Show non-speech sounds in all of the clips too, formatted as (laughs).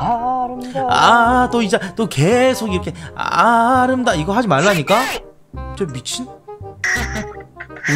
아 또 이제 또 계속 이렇게 아름다 이거 하지 말라니까? 저 미친?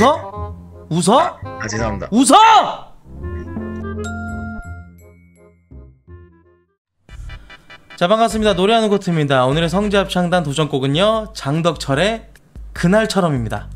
웃어? 웃어? 아 죄송합니다. 웃어! 자 반갑습니다. 노래하는 코트입니다. 오늘의 성지합창단 도전곡은요 장덕철의 그날처럼입니다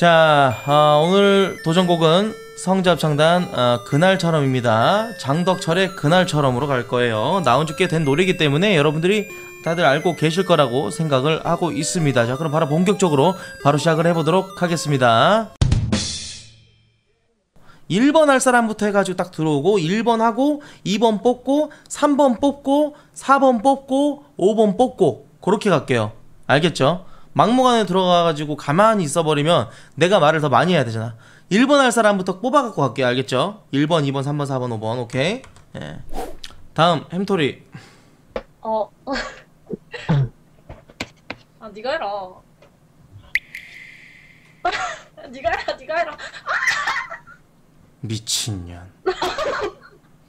자 어, 오늘 도전곡은 성지합창단 어, 그날처럼입니다. 장덕철의 그날처럼으로 갈 거예요. 나온 지 꽤 된 노래이기 때문에 여러분들이 다들 알고 계실 거라고 생각을 하고 있습니다. 자 그럼 바로 본격적으로 바로 시작을 해보도록 하겠습니다. 1번 할 사람부터 해가지고 딱 들어오고 1번 하고 2번 뽑고 3번 뽑고 4번 뽑고 5번 뽑고 그렇게 갈게요. 알겠죠? 막무가내 들어가가지고 가만히 있어버리면 내가 말을 더 많이 해야 되잖아 1번 할 사람부터 뽑아갖고 갈게요 알겠죠? 1번 2번 3번 4번 5번 오케이 예. 다음 햄토리 어. (laughs) 아, 네가 해라. (laughs) 네가 해라, 네가 해라. 미친년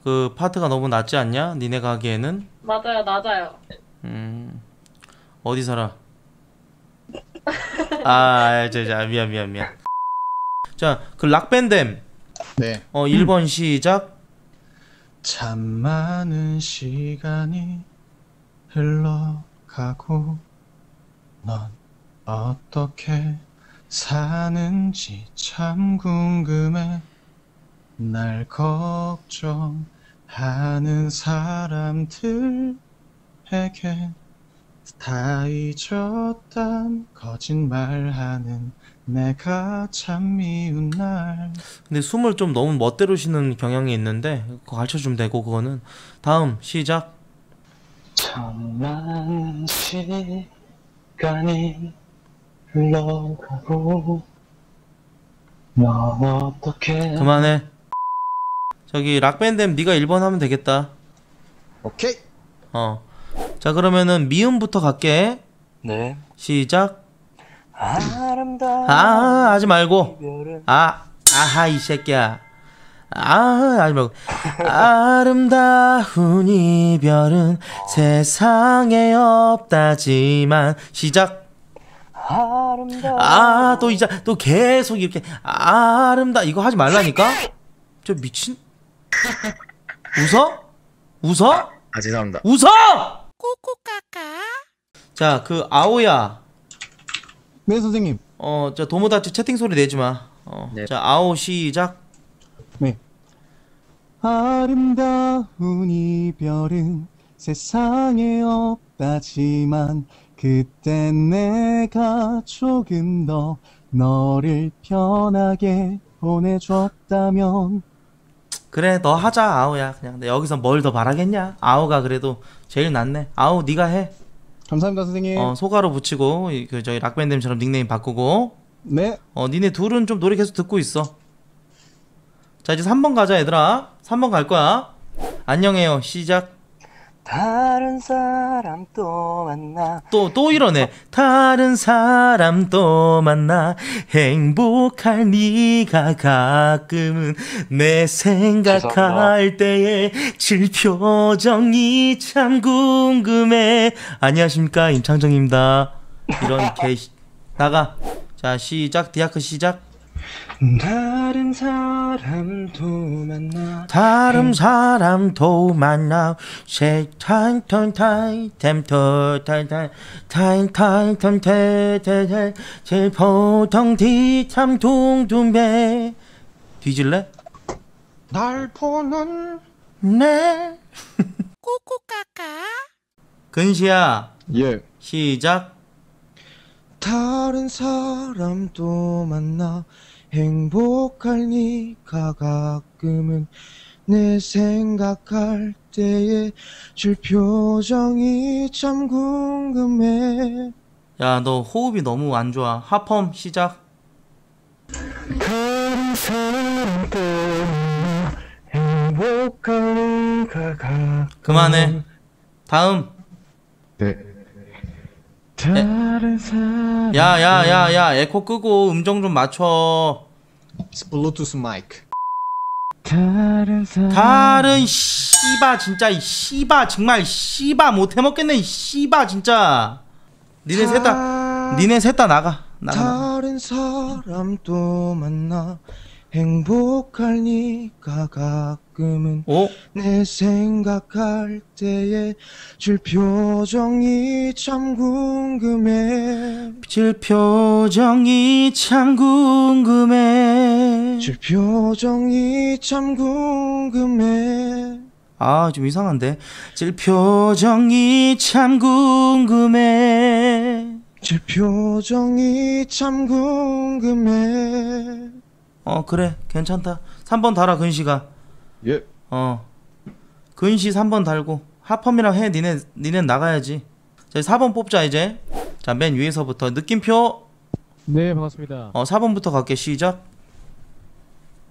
그 파트가 너무 낮지 않냐? 니네가 하기에는 맞아요, 맞아요. 음 어디 살아? 아, 저, 저, 미안, 미안, 미안. 자, 그 락밴댐. 네. 어, 1번 시작. 참 많은 시간이 흘러가고 넌 어떻게 사는지 참 궁금해 날 걱정하는 사람들에게 다 잊었단 거짓말하는 내가 참 미운 날 근데 숨을 좀 너무 멋대로 쉬는 경향이 있는데 그거 가르쳐 주면 되고 그거는 다음 시작. 참 많은 시간이 흘러가고 넌 어떻게 그만해. 저기 락밴댐 네가 1번 하면 되겠다. 오케이 어. 자, 그러면은 미음부터 갈게. 네. 시작. 아름다운 아, 하지 말고. 아, 아하 이 새끼야. 아, 하지 말고. 아름다운 이별은 세상에 없다지만 시작. 아름다운 아, 또 이제 또 계속 이렇게 아름다 이거 하지 말라니까. 저 미친. 웃어? 웃어? 아 죄송합니다 웃어! 자, 그 아오야. 네 선생님 어, 저 도모다치 채팅 소리 내지 마. 어. 네. 자, 아오 시작. 네 아름다운 이별은 세상에 없다지만 그땐 내가 조금 더 너를 편하게 보내줬다면 그래, 너 하자, 아오야. 그냥 내 여기서 뭘 더 바라겠냐? 아오가 그래도 제일 낫네. 아오, 네가 해. 감사합니다 선생님 어, 소가로 붙이고 이- 그 저희 락밴드처럼 닉네임 바꾸고. 네 어, 니네 둘은 좀 노래 계속 듣고 있어. 자, 이제 3번 가자, 얘들아. 3번 갈 거야. 안녕해요. 시작. 다른 사람 또 만나 또, 또 이러네. 다른 사람 또 만나 행복할 네가 가끔은 내 생각할 때에 질 표정이 참 궁금해. 안녕하십니까. 임창정입니다. 이런 (laughs) 개, 나가. 자, 시작. 디아크 시작. 다른 사람도 만나 다른 사람도 만나 쉐타임톤타임 템토타임 타임 타임 테테테 제일 보통 뒤참 둥둥배 뒤질래? 날 보는 네 근시야 예 시작 다른 사람도 만나 행복할 네가 가끔은 내 생각할 때에 줄 표정이 참 궁금해 야 너 호흡이 너무 안 좋아 하펌 시작 다른 사람도 만나 행복할 리가 가끔 그만해. 다음. 네. 다른 사람 야, 야, 야, 야, 에코 끄고 음정 좀 맞춰. 블루투스 마이크. 다른 사람 다른 씨바 진짜 이 씨바 정말 씨바 못 해먹겠네 이 씨바 진짜. 니네 셋 다, 니네 셋 다 나가. 나가. 나가. 다른 사람 또 만나 행복할 니가 가끔은 오, 내 생각할 때에 줄 표정이 참 궁금해 질 표정이 참 궁금해. 줄 표정이 참 궁금해 아, 좀 이상한데. 질 표정이 참 궁금해. 줄 표정이 참 궁금해 어, 그래. 괜찮다. 3번 달아, 근시가. 예 어. 근시 3번 달고. 하펌이랑 해. 니네, 니네 나가야지. 자, 4번 뽑자, 이제. 자, 맨 위에서부터. 느낌표. 네 반갑습니다. 어, 4번부터 갈게. 시작.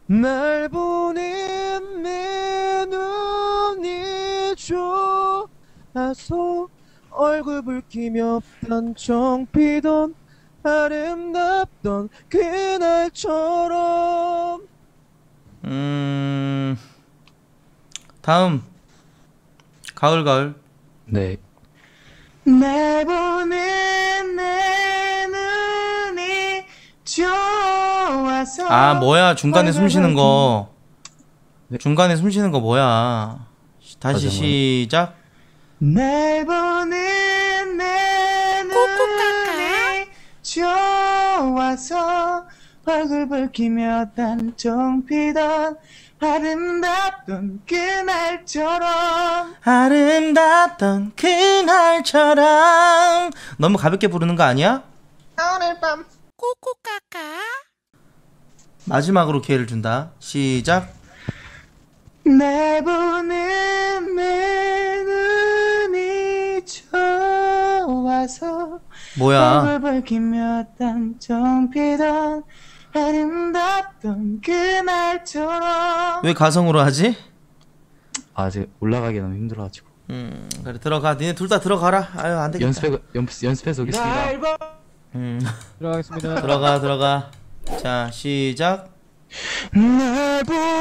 날 보는 내 눈이 좋아서 얼굴 붉히며 단청 피던 아름답던 그날처럼 음. 다음. 가을, 가을. 네날 보는 내 눈이 좋아서 아, 뭐야. 중간에 숨 쉬는 거. 네. 중간에 숨 쉬는 거 뭐야. 다시 맞아, 시작. 날 보는 좋아서 얼굴 붉히며 단청 피던 아름답던 그날처럼 아름답던 그날처럼 너무 가볍게 부르는 거 아니야? 오늘 밤 마지막으로 기회를 준다. 시작. 날 보는 내 눈이 좋아서 뭐야? 얼굴 붉히며 단청 피던 아름답던 그날처럼 왜 가성으로 하지? 아직 올라가기 너무 힘들어가지고 음, 그래 들어가. 니네 둘 다 들어가라. 아유 안 되겠다. 연습해 연습 연습해서 오겠습니다 음, 들어가겠습니다. 들어가 들어가. 자 시작.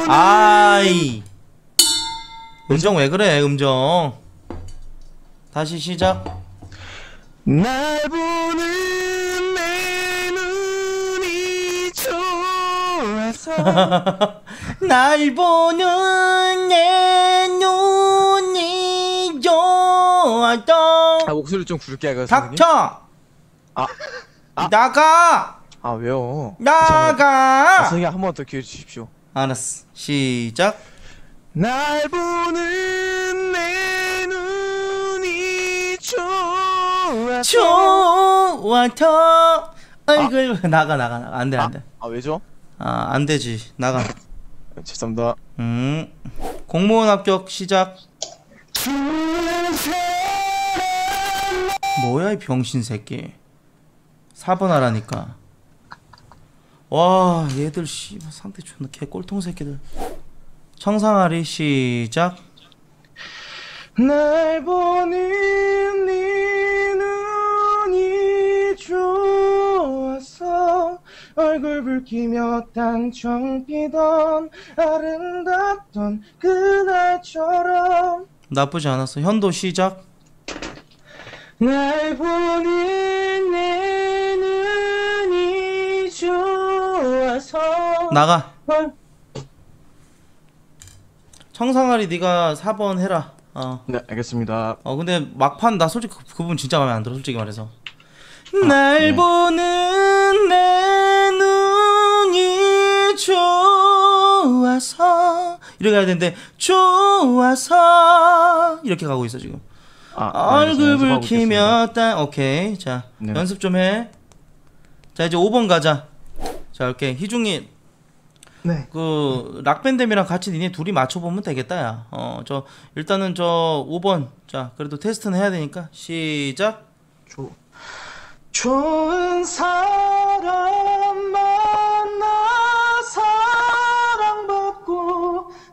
아이. 음정 왜 그래? 음정. 다시 시작. 날 보는 내 눈이 좋아서 (laughs) 날 보는 내 눈이 좋았던 아 목소리 좀 굵게 하세요 닥쳐! 아, 아. 나가! 아 왜요? 아, 나가! 선생님 한 번 더 기회 주십시오 알았어. 시작. 날 보는 내 좋았던 얼굴 나가 나가 나가 안돼 안돼. 아 왜죠? 아 안되지 나가. 아, 죄송합니다 음 공무원 합격 시작. 뭐야 이 병신 새끼. 4번 하라니까. 와 얘들 씨 상태 존나 개 꼴통 새끼들. 청상아리 시작. 날 보는 네 눈이 얼굴 붉히며 단청 피던 아름답던 그날처럼 나쁘지 않았어. 현도 시작. 날 보는 내 눈이 좋아서 나가. 얼- 청상아리 네가 4번 해라. 어. 네 알겠습니다 어 근데 막판 나 솔직히 그, 그 부분 진짜 마음에 안 들어 솔직히 말해서 날 보는 내 좋아서 이렇게 해야 되는데 좋아서 이렇게 가고 있어 지금 아, 얼굴 알겠습니다. 연습하고 붉히며 딱 오케이 자 네. 연습 좀 해 자 이제 5번 가자 자 이렇게 희중이 네. 그 락밴드이랑 같이 니네 둘이 맞춰보면 되겠다 야. 어 저 일단은 저 5번 자 그래도 테스트는 해야 되니까 시작. 조- 좋은 사람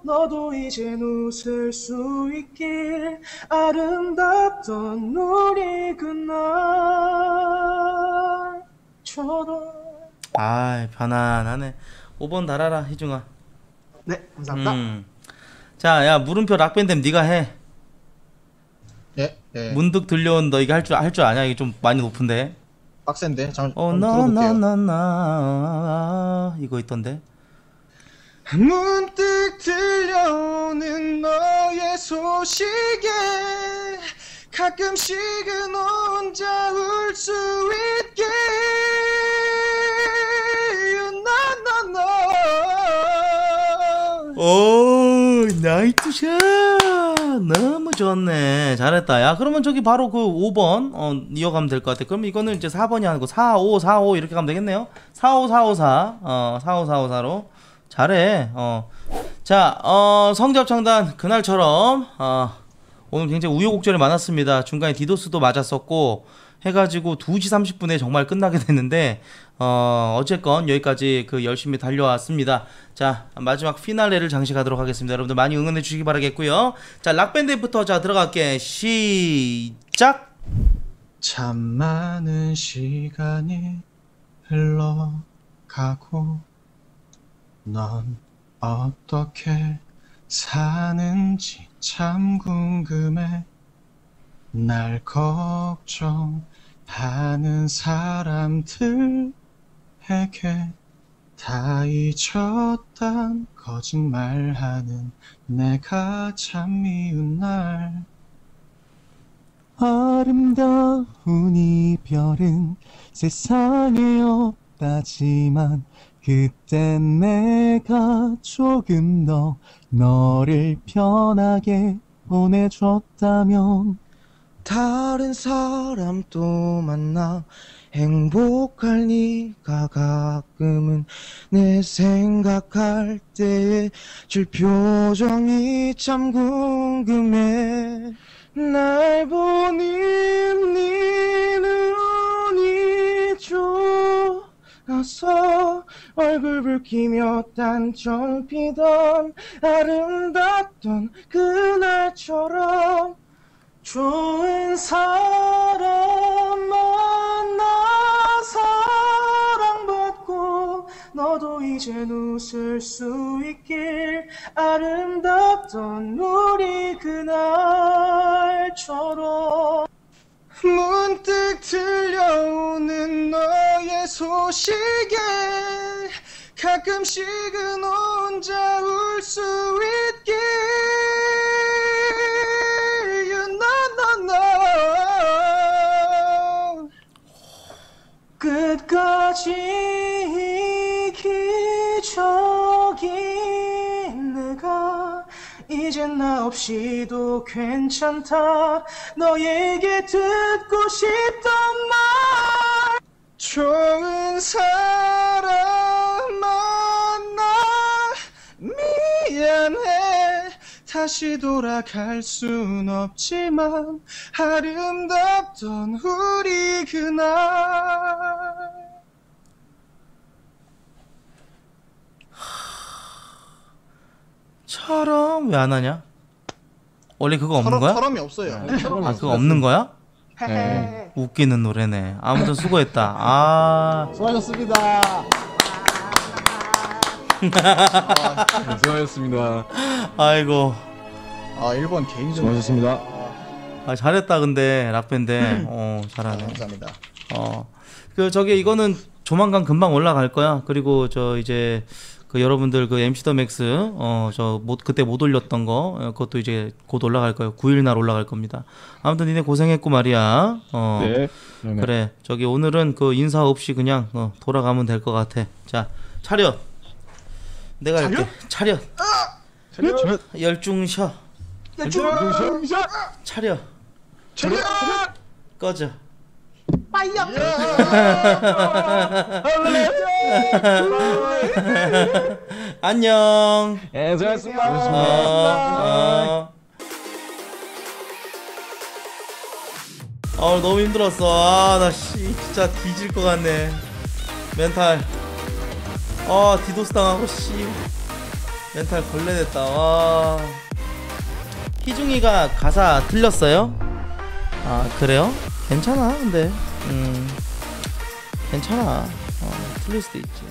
너 너도 이젠 웃을 수 있길 아름답던 우리 그날처럼 아이 편안하네 5번 달아라 희중아 네 감사합니다 음. 자야 물음표 락밴드 네가 해 예, 예. 문득 들려온 너 이거 할줄 할 줄 아냐 이게 좀 많이 높은데 빡센데. 잠어나 들어볼게요. 나나나 이거 있던데 문득 들려오는 너의 소식에 가끔씩은 혼자 울 수 있게. 오 나이트샷. 너무 좋네. 잘했다. 야 그러면 저기 바로 그 5번 어 이어가면 될 것 같아. 그럼 이거는 이제 4번이 아니고 4 5 4 5 이렇게 가면 되겠네요. 4 5 4 5 4 어 4 5 4 5 4로 잘해 어 자 어 성접창단 그날처럼 어 오늘 굉장히 우여곡절이 많았습니다 중간에 디도스도 맞았었고 해가지고 2시 30분에 정말 끝나게 됐는데 어 어쨌건 여기까지 그 열심히 달려왔습니다. 자 마지막 피날레를 장식하도록 하겠습니다. 여러분들 많이 응원해 주시기 바라겠고요. 자 락밴드부터 자 들어갈게 시작. 참 많은 시간이 흘러가고 넌 어떻게 사는지 참 궁금해. 날 걱정하는 사람들에게 다 잊었단 거짓말하는 내가 참 미운 날. 아름다운 이별은 세상에 없다지만 그땐 내가 조금 더 너를 편하게 보내줬다면 다른 사람 또 만나 행복할 리가 가끔은 내 생각할 때의 줄 표정이 참 궁금해. 날 보는 네 얼굴 붉히며 단청 피던 아름답던 그날처럼 좋은 사람 만나 사랑받고 너도 이젠 웃을 수 있길 아름답던 우리 그날처럼. 문득 들려오는 너의 소식에 가끔씩은 혼자 울 수 있게. 나나나 끝까지 기적인 내가 이젠 나 없이도 괜찮다. 너에게 듣고 싶던 말. 좋은 사람 다시 돌아갈 순 없지만 아름답던 우리 그날 처럼 왜 안 하냐? 원래 그거 없는 거야? 서럼이 없어요. 아 그거 없는 거야? 네. 웃기는 노래네. 아무튼 수고했다. 아 수고하셨습니다. 수고하셨습니다. 아이고 아, 1번 개인전. 수고하셨습니다. 아, 잘했다 근데 락밴드 (laughs) 어 아, 잘하네. 감사합니다. 어. 그 저기 이거는 조만간 금방 올라갈 거야. 그리고 저 이제 그 여러분들 그 MC 더 맥스 어저 못 그때 못 올렸던 거 어, 그것도 이제 곧 올라갈 거예요. 9일 날 올라갈 겁니다. 아무튼 니네 고생했고 말이야. 어. 네. 그래. 저기 오늘은 그 인사 없이 그냥 어, 돌아가면 될 것 같아. 자, 차렷. 내가 할게. 차렷. 차렷. 열중 쉬어. 차렷. 차렷! 꺼져. (laughs) 안녕. 예, 수고하셨습니다. 어, 어. 아 너무 힘들었어. 아 나 씨 진짜 뒤질 것 같네. 멘탈. 아 디도스 당하고 씨. 멘탈 걸레됐다. 와. 희중이가 가사 틀렸어요? 아 그래요? 괜찮아 근데 음 괜찮아 어, 틀릴 수도 있지